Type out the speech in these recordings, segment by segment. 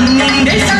Monday,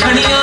Kharia